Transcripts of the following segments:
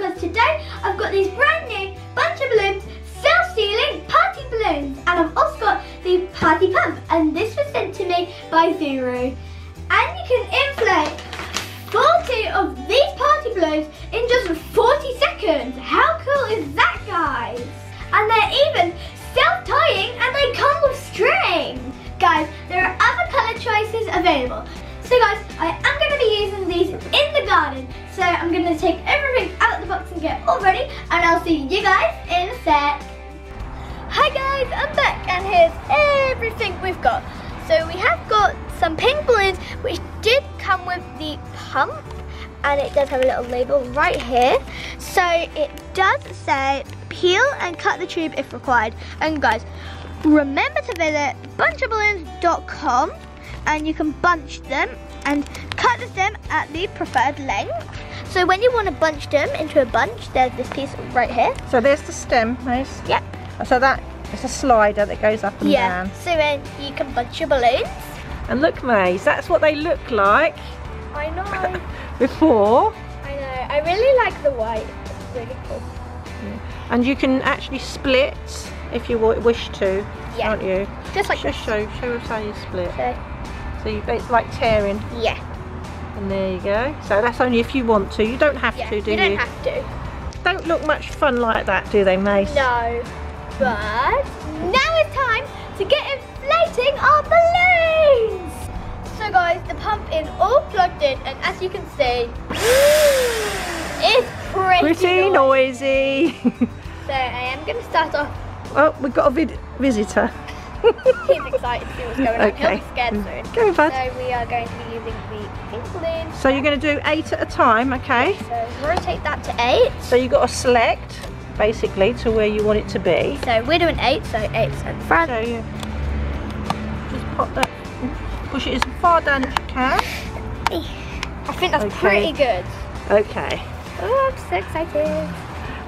because today I've got these brand new Bunch O Balloons, self-sealing party balloons. And I've also got the party pump and this was sent to me by Zuru. And you can inflate guys, I'm back and here's everything we've got. So we have got some pink balloons which did come with the pump and it does have a little label right here. So it does say peel and cut the tube if required. And guys, remember to visit bunchoballoons.com and you can bunch them and cut the stem at the preferred length. So when you want to bunch them into a bunch, there's this piece right here. So there's the stem, Mace. Yep. So that is a slider that goes up and down. Yeah. down. So then you can bunch your balloons. And look, Maze, that's what they look like I know. before. I know. I really like the white. It's really cool. And you can actually split if you wish to, Yeah. can't you? Just like Just show, show us how you split. So, So you, it's like tearing, yeah. and there you go. So that's only if you want to. You don't have Yeah. to, do you you? don't have to. Don't look much fun like that, do they, Mace? No. But now it's time to get inflating our balloons. So guys, the pump is all plugged in and as you can see, it's pretty, Pretty noisy. noisy. So I am going to start off. oh, we've got a vid visitor. He's excited to see what's going on. He'll Okay. be scared mm. soon. Go, bud. So we are going to be using the pink balloons. So you're going to do eight at a time, okay? So rotate that to eight. So you've got to select, basically, to where you want it to be. So we're doing eight, so eight's in front. So you just pop that, push it as far down as you can. I think that's Okay. pretty good. Okay. Oh, I'm so excited.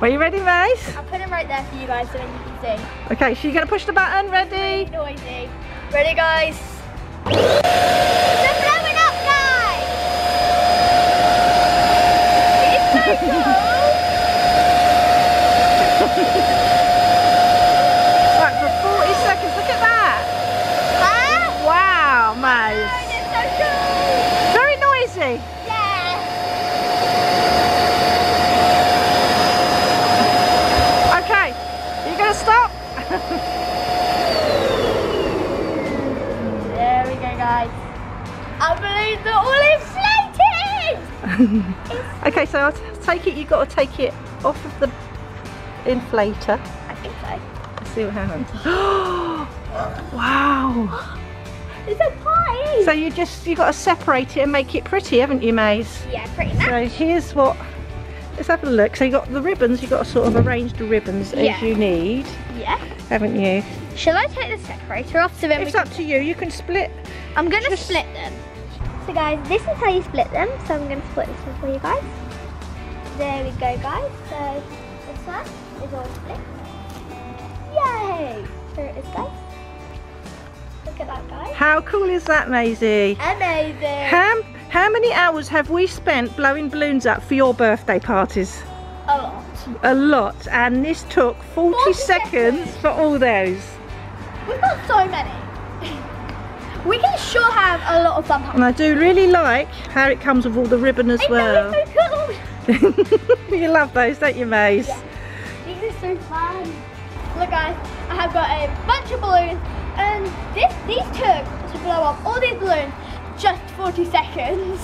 Are you ready, Mace? I'll put them right there for you guys so then you can see. Okay, so you're going to push the button. Ready? Noisy. Ready, guys? They're blowing up, guys! It's so cool! Right, for 40 seconds. Look at that. Huh? Wow, Oh, Mace. they're so cool! Very noisy. Yeah! Okay, you're going to stop? There we go, guys. Our balloons are all inflated! okay, so I'll take it, you've got to take it off of the inflator. I think so. Let's see what happens. wow. It's so tiny! So you just, you've got to separate it and make it pretty, haven't you, Maze? yeah, pretty much. So here's what, let's have a look. So you've got the ribbons, you've got to sort of arrange the ribbons Yeah. as you need, Yeah. haven't you? Shall I take the separator off so then It's up to you, you can split. I'm gonna split them. So guys, this is how you split them. So I'm gonna split this one for you guys. There we go guys. So this one is all split. Yay! There it is guys. Look at that guys. How cool is that, Maisie? Amazing! How, how many hours have we spent blowing balloons up for your birthday parties? A lot. A lot, and this took 40, 40 seconds seconds. for all those. We've got so many. We can sure have a lot of fun. And I do really like how it comes with all the ribbon as I well. so cool. you love those, don't you, Maze? Yeah. These are so fun. Look guys, I have got a bunch of balloons and this these took to blow up all these balloons just 40 seconds.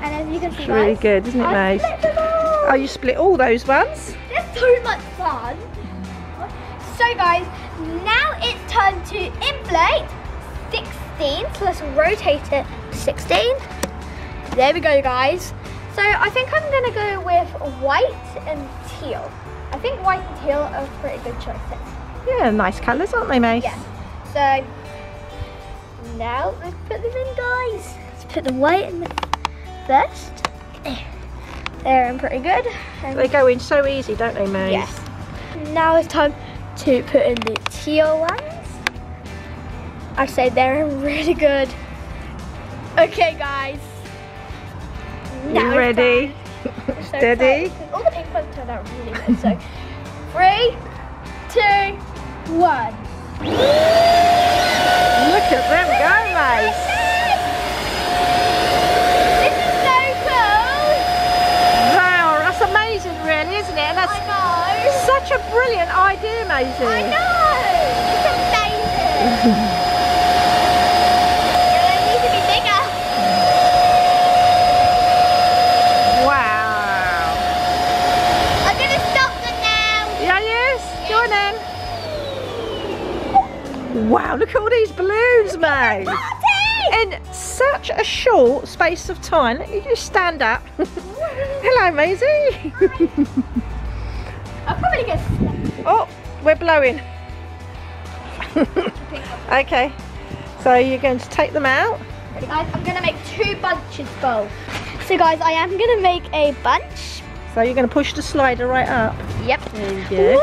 And as you can see It's really guys, good, isn't it, I Maze? split them all. Oh, you split all those ones? They're so much fun. So guys, now it's time to inflate 16. So let's rotate it 16. There we go guys. So I think I'm gonna go with white and teal. I think white and teal are pretty good choices. Yeah, nice colours, aren't they, Maze? Yeah. So now let's put them in guys. Let's put the white in first. They're in pretty good. And They go in so easy, don't they, Maze? Yes. Now it's time to put in the teal ones. I say they're really good. Okay, guys. You Now it's ready? So Steady. All the pink ones turned out really good. So, three, two, one. Look at them go, Mace. This is so cool. Wow, that's amazing really, isn't it? And that's such a brilliant idea, Maisie. I know. It's amazing. They need to be bigger. Wow. I'm gonna stop them now. Yeah, yes. Join in. Wow, look at all these balloons. Party! In such a short space of time, let me just stand up. Hello, Maisie. I'll probably get oh, we're blowing. okay, so you're going to take them out. Ready guys, I'm gonna make two bunches bowl. So guys, I am gonna make a bunch. So you're going to push the slider right up. Yep. There you go.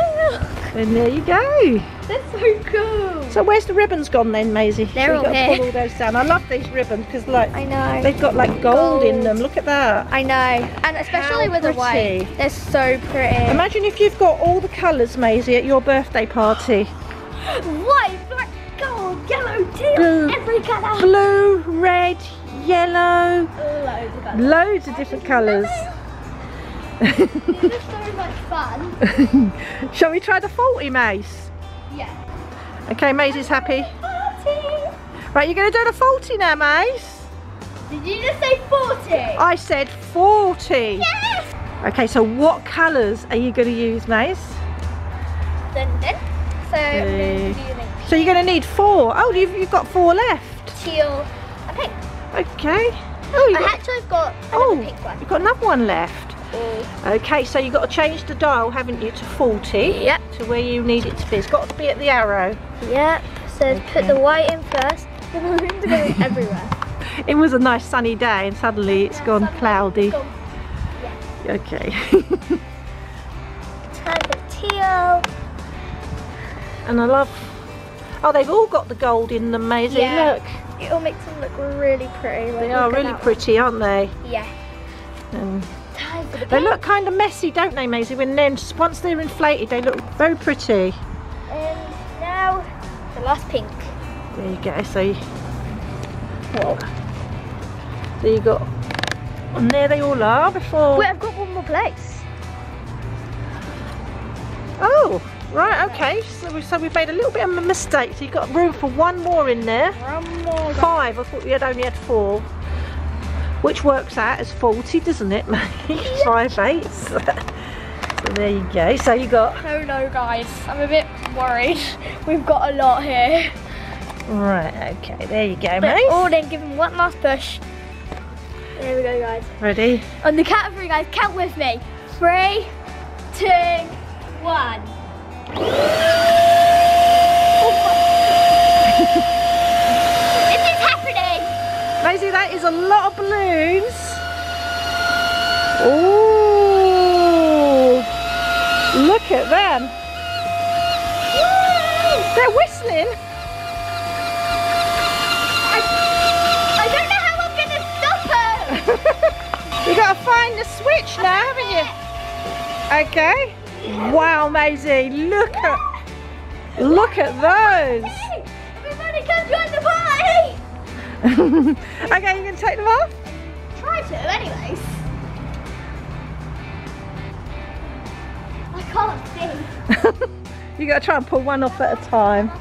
And there you go. That's so cool. So where's the ribbons gone then, Maisie? They're so all here. pull all those down. I love these ribbons because like I know. they've got like gold, in them. Look at that. I know. And especially How with the white. They're so pretty. Imagine if you've got all the colours, Maisie, at your birthday party. White, black, gold, yellow, teal, Blue. every colour. Blue, red, yellow, Loads of colours. loads of different colours. So much fun. Shall we try the 40 mace? Yeah. Okay, Maisie's happy. Right, you're going to do the 40 now, Mace. Did you just say 40? I said 40. yes! Okay, so what colours are you going to use, Mace? Dun, dun. So I'm going to Three. do the So you're going to need four. Oh, you've, you've got four left. teal and pink. Okay. Oh, you've I got, actually got another oh, pink one. you've got another one left. Okay, so you've got to change the dial, haven't you, to 40? Yep. To where you need it to be. It's got to be at the arrow. Yep. So put the white in first. The balloons going everywhere. It was a nice sunny day and suddenly it's gone Suddenly cloudy. it's gone. Okay. Time for teal. and I love... Oh, they've all got the gold in them, Maisie. Yeah. Look. It all makes them look really pretty. Like, They are really that one. pretty, aren't they? Yeah. For the they look kind of messy, don't they, Maisie? When then once they're inflated, they look very pretty. And now the last pink. There you go. So you, there you got. And there they all are before. Wait, I've got one more place. Oh, right. Okay. So, we, so we've made a little bit of a mistake. So you've got room for one more in there. One more. Five. I thought we had only had four. Which works out as 40, doesn't it, mate? Five eighths. so there you go. So you got. No, no, guys. I'm a bit worried. We've got a lot here. Right. Okay. There you go, But mate. all then give them one last push. There we go, guys. Ready? On the count of three, guys, count with me. Three, two, one. this is happening. Maisie, that is a lot of balloons. Ooh. Look at them. They're whistling. I, I don't know how I'm gonna stop her. You got to find the switch now, haven't you? Okay. Wow, Maisie, look at look at those. Everybody come join the party. okay, you gonna take them off? Try to, anyways. I can't see. you got to try and pull one off at a time.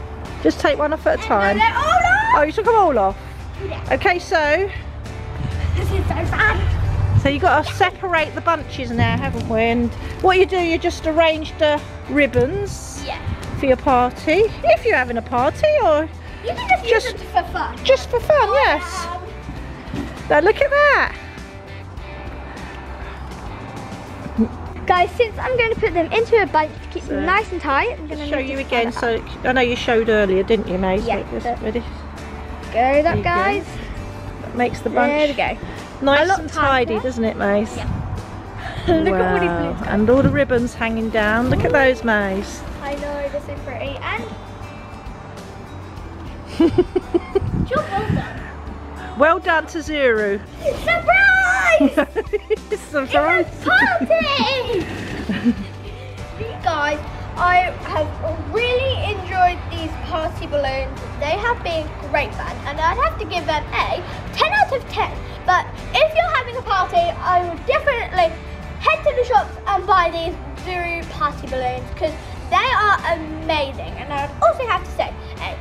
Just take one off at a time. Oh! Oh, you took them all off. Yeah, Okay, so this is so fun. So you've got to separate the bunches now, haven't we? And what you do, you just arrange the ribbons Yeah. for your party. If you're having a party or You can just, Just- for fun. just for fun, oh, yes. Wow. Now look at that. Guys, since I'm going to put them into a bunch to keep So, them nice and tight, I'm going to Show you again. So I know you showed earlier, didn't you, Maisie? Yeah, Just ready. go that, you go. guys. That makes the bunch There we go. nice and tighter. tidy, doesn't it, Mace? Yeah. Look at all these Wow. And all the ribbons hanging down. Look at those, Mace. I know, they're so pretty. And well done. To Zuru. Surprise! Surprise. It's a party! guys, I have really enjoyed these party balloons. They have been great fun and I'd have to give them a 10 out of 10. But if you're having a party, I would definitely head to the shops and buy these Zuru party balloons because they are amazing. And I would also have to say a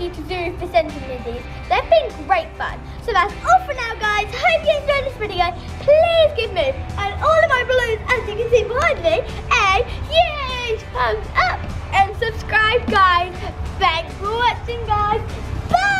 you to do presenting with these. They've been great fun. So that's all for now guys. Hope you enjoyed this video. Please give me and all of my balloons as you can see behind me a huge thumbs up and subscribe guys. Thanks for watching guys. Bye!